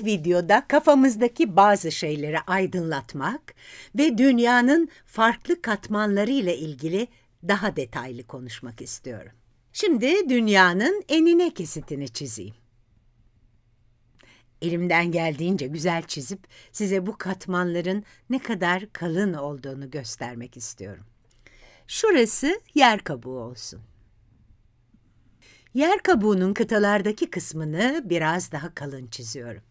Bu videoda kafamızdaki bazı şeyleri aydınlatmak ve dünyanın farklı katmanları ile ilgili daha detaylı konuşmak istiyorum. Şimdi dünyanın enine kesitini çizeyim. Elimden geldiğince güzel çizip size bu katmanların ne kadar kalın olduğunu göstermek istiyorum. Şurası yer kabuğu olsun. Yer kabuğunun kıtalardaki kısmını biraz daha kalın çiziyorum.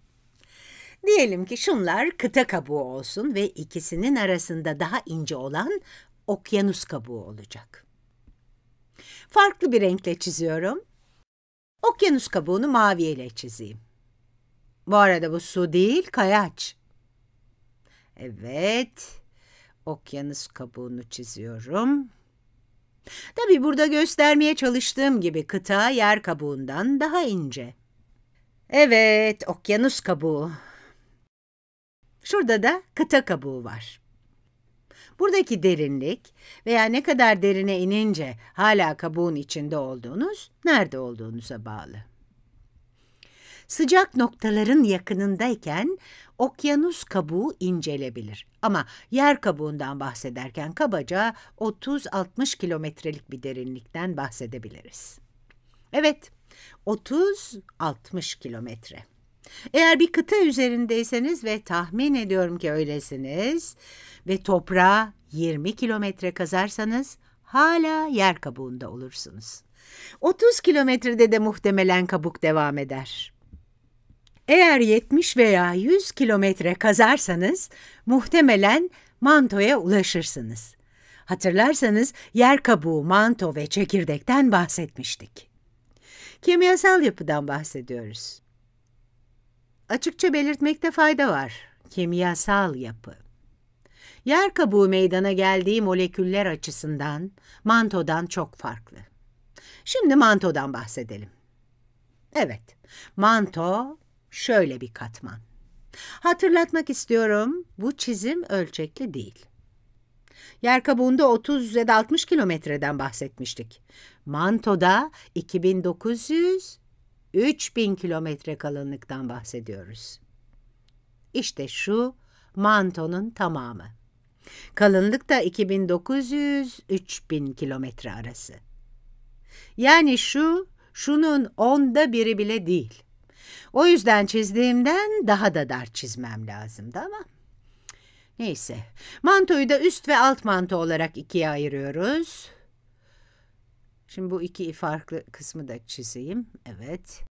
Diyelim ki şunlar kıta kabuğu olsun ve ikisinin arasında daha ince olan okyanus kabuğu olacak. Farklı bir renkle çiziyorum. Okyanus kabuğunu maviyle çizeyim. Bu arada bu su değil, kayaç. Evet, okyanus kabuğunu çiziyorum. Tabii burada göstermeye çalıştığım gibi kıta yer kabuğundan daha ince. Evet, okyanus kabuğu. Şurada da kıta kabuğu var. Buradaki derinlik veya ne kadar derine inince hala kabuğun içinde olduğunuz, nerede olduğunuza bağlı. Sıcak noktaların yakınındayken okyanus kabuğu incelebilir. Ama yer kabuğundan bahsederken kabaca 30-60 kilometrelik bir derinlikten bahsedebiliriz. Evet, 30-60 kilometre. Eğer bir kıta üzerindeyseniz ve tahmin ediyorum ki öylesiniz ve toprağa 20 kilometre kazarsanız hala yer kabuğunda olursunuz. 30 kilometrede de muhtemelen kabuk devam eder. Eğer 70 veya 100 kilometre kazarsanız muhtemelen mantoya ulaşırsınız. Hatırlarsanız yer kabuğu, manto ve çekirdekten bahsetmiştik. Kimyasal yapıdan bahsediyoruz. Açıkça belirtmekte fayda var. Kimyasal yapı. Yer kabuğu meydana geldiği moleküller açısından mantodan çok farklı. Şimdi mantodan bahsedelim. Evet, manto şöyle bir katman. Hatırlatmak istiyorum, bu çizim ölçekli değil. Yer kabuğunda 30 ya da 60 kilometreden bahsetmiştik. Mantoda 2900 3000 kilometre kalınlıktan bahsediyoruz. İşte şu mantonun tamamı. Kalınlık da 2900-3000 kilometre arası. Yani şu, şunun onda biri bile değil. O yüzden çizdiğimden daha da dar çizmem lazımdı ama... Neyse, mantoyu da üst ve alt manto olarak ikiye ayırıyoruz. Şimdi bu iki farklı kısmı da çizeyim. Evet.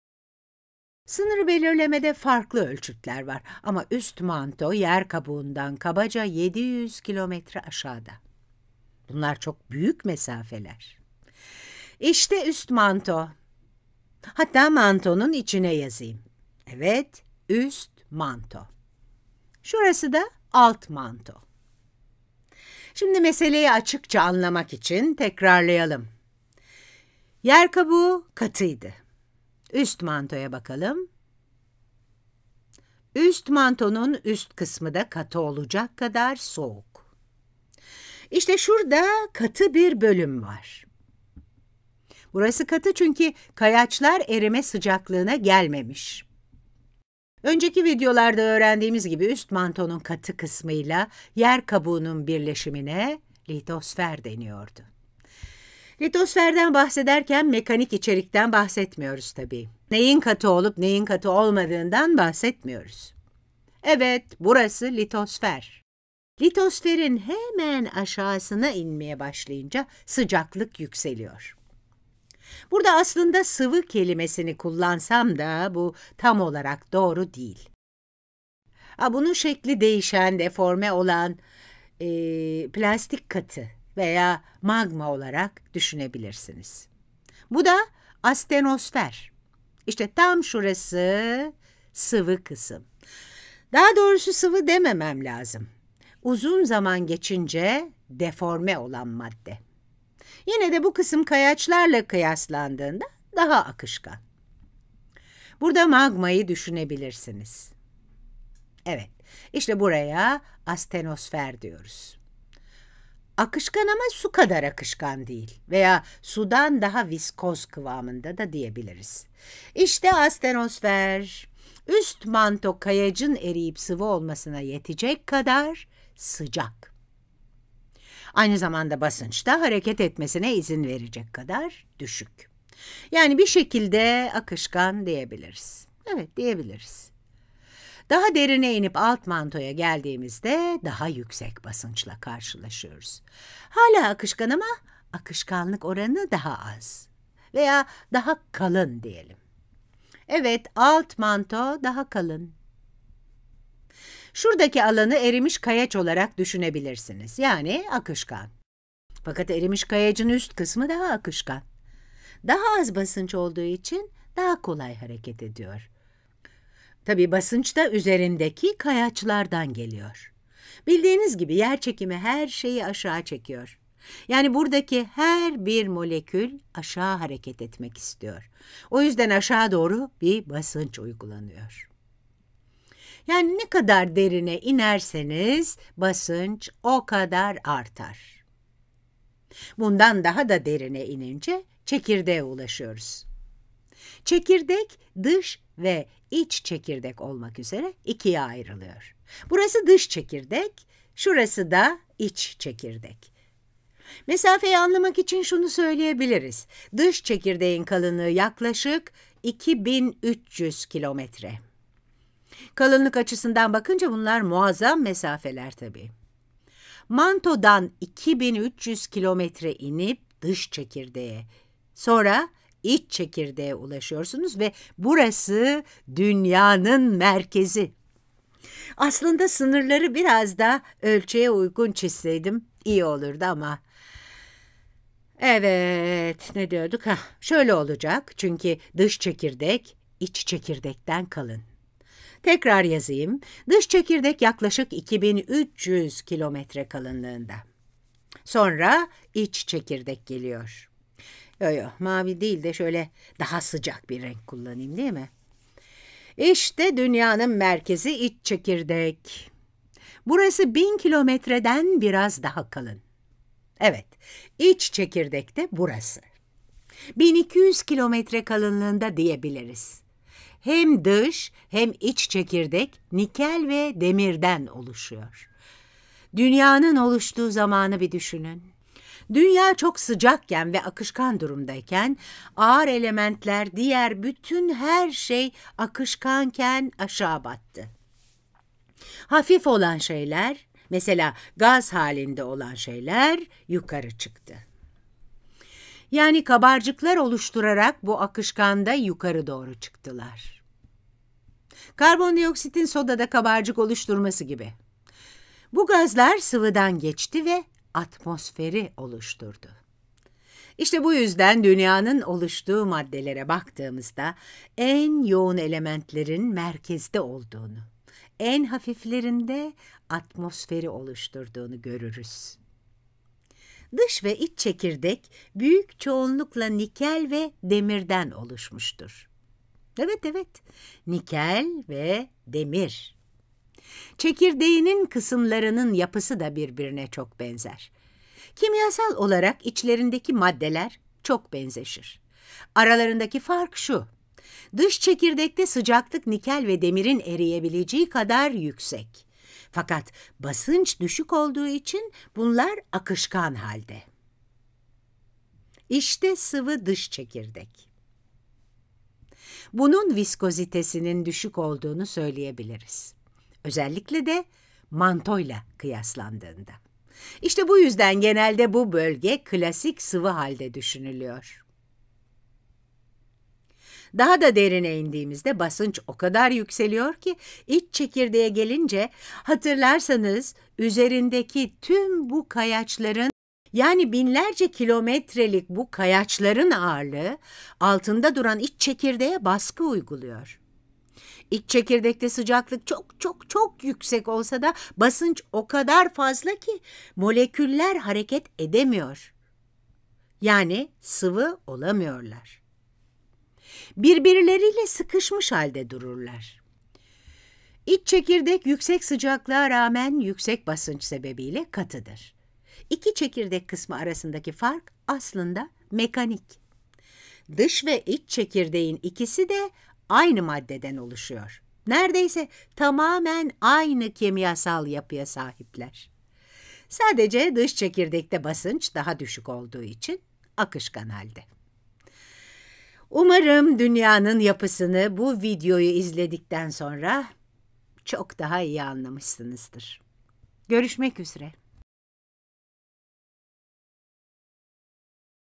Sınırı belirlemede farklı ölçütler var ama üst manto yer kabuğundan kabaca 700 kilometre aşağıda. Bunlar çok büyük mesafeler. İşte üst manto. Hatta mantonun içine yazayım. Evet, üst manto. Şurası da alt manto. Şimdi meseleyi açıkça anlamak için tekrarlayalım. Yer kabuğu katıydı. Üst mantoya bakalım. Üst mantonun üst kısmı da katı olacak kadar soğuk. İşte şurada katı bir bölüm var. Burası katı çünkü kayaçlar erime sıcaklığına gelmemiş. Önceki videolarda öğrendiğimiz gibi üst mantonun katı kısmıyla yer kabuğunun birleşimine litosfer deniyordu. Litosferden bahsederken mekanik içerikten bahsetmiyoruz tabii. Neyin katı olup neyin katı olmadığından bahsetmiyoruz. Evet, burası litosfer. Litosferin hemen aşağısına inmeye başlayınca sıcaklık yükseliyor. Burada aslında sıvı kelimesini kullansam da bu tam olarak doğru değil. Ha, bunun şekli değişen, deforme olan e, plastik katı veya magma olarak düşünebilirsiniz. Bu da astenosfer. İşte tam şurası sıvı kısım. Daha doğrusu sıvı dememem lazım. Uzun zaman geçince deforme olan madde. Yine de bu kısım kayaçlarla kıyaslandığında daha akışkan. Burada magmayı düşünebilirsiniz. Evet, işte buraya astenosfer diyoruz. Akışkan ama su kadar akışkan değil veya sudan daha viskoz kıvamında da diyebiliriz. İşte astenosfer. üst manto kayacın eriyip sıvı olmasına yetecek kadar sıcak. Aynı zamanda basınçta hareket etmesine izin verecek kadar düşük. Yani bir şekilde akışkan diyebiliriz. Evet diyebiliriz. Daha derine inip alt mantoya geldiğimizde daha yüksek basınçla karşılaşıyoruz. Hala akışkan ama akışkanlık oranı daha az veya daha kalın diyelim. Evet, alt manto daha kalın. Şuradaki alanı erimiş kayaç olarak düşünebilirsiniz. Yani akışkan. Fakat erimiş kayacın üst kısmı daha akışkan. Daha az basınç olduğu için daha kolay hareket ediyor. Tabi basınç da üzerindeki kayaçlardan geliyor. Bildiğiniz gibi yer çekimi her şeyi aşağı çekiyor. Yani buradaki her bir molekül aşağı hareket etmek istiyor. O yüzden aşağı doğru bir basınç uygulanıyor. Yani ne kadar derine inerseniz basınç o kadar artar. Bundan daha da derine inince çekirdeğe ulaşıyoruz. Çekirdek dış ve iç çekirdek olmak üzere ikiye ayrılıyor. Burası dış çekirdek, şurası da iç çekirdek. Mesafeyi anlamak için şunu söyleyebiliriz. Dış çekirdeğin kalınlığı yaklaşık 2300 kilometre. Kalınlık açısından bakınca bunlar muazzam mesafeler tabii. Mantodan 2300 kilometre inip dış çekirdeğe, sonra iç çekirdeğe ulaşıyorsunuz ve burası dünyanın merkezi. Aslında sınırları biraz da ölçüye uygun çizseydim iyi olurdu ama Evet, ne diyorduk? Ha, şöyle olacak çünkü dış çekirdek iç çekirdekten kalın. Tekrar yazayım. Dış çekirdek yaklaşık 2300 kilometre kalınlığında. Sonra iç çekirdek geliyor. Yo yo, mavi değil de şöyle daha sıcak bir renk kullanayım değil mi? İşte dünyanın merkezi iç çekirdek. Burası bin kilometreden biraz daha kalın. Evet, iç çekirdekte burası. 1200 kilometre kalınlığında diyebiliriz. Hem dış hem iç çekirdek nikel ve demirden oluşuyor. Dünyanın oluştuğu zamanı bir düşünün. Dünya çok sıcakken ve akışkan durumdayken ağır elementler diğer bütün her şey akışkanken aşağı battı. Hafif olan şeyler Mesela gaz halinde olan şeyler yukarı çıktı. Yani kabarcıklar oluşturarak bu akışkanda yukarı doğru çıktılar. Karbondioksitin sodada kabarcık oluşturması gibi. Bu gazlar sıvıdan geçti ve atmosferi oluşturdu. İşte bu yüzden dünyanın oluştuğu maddelere baktığımızda en yoğun elementlerin merkezde olduğunu, en hafiflerinde atmosferi oluşturduğunu görürüz. Dış ve iç çekirdek büyük çoğunlukla nikel ve demirden oluşmuştur. Evet evet, nikel ve demir. Çekirdeğinin kısımlarının yapısı da birbirine çok benzer. Kimyasal olarak içlerindeki maddeler çok benzeşir. Aralarındaki fark şu. Dış çekirdekte sıcaklık nikel ve demirin eriyebileceği kadar yüksek. Fakat basınç düşük olduğu için bunlar akışkan halde. İşte sıvı dış çekirdek. Bunun viskozitesinin düşük olduğunu söyleyebiliriz. Özellikle de mantoyla kıyaslandığında. İşte bu yüzden genelde bu bölge klasik sıvı halde düşünülüyor. Daha da derine indiğimizde basınç o kadar yükseliyor ki iç çekirdeğe gelince hatırlarsanız üzerindeki tüm bu kayaçların yani binlerce kilometrelik bu kayaçların ağırlığı altında duran iç çekirdeğe baskı uyguluyor. İç çekirdekte sıcaklık çok çok çok yüksek olsa da basınç o kadar fazla ki moleküller hareket edemiyor. Yani sıvı olamıyorlar birbirleriyle sıkışmış halde dururlar. İç çekirdek yüksek sıcaklığa rağmen yüksek basınç sebebiyle katıdır. İki çekirdek kısmı arasındaki fark aslında mekanik. Dış ve iç çekirdeğin ikisi de aynı maddeden oluşuyor. Neredeyse tamamen aynı kimyasal yapıya sahipler. Sadece dış çekirdekte basınç daha düşük olduğu için akışkan halde. Umarım dünyanın yapısını bu videoyu izledikten sonra çok daha iyi anlamışsınızdır. Görüşmek üzere.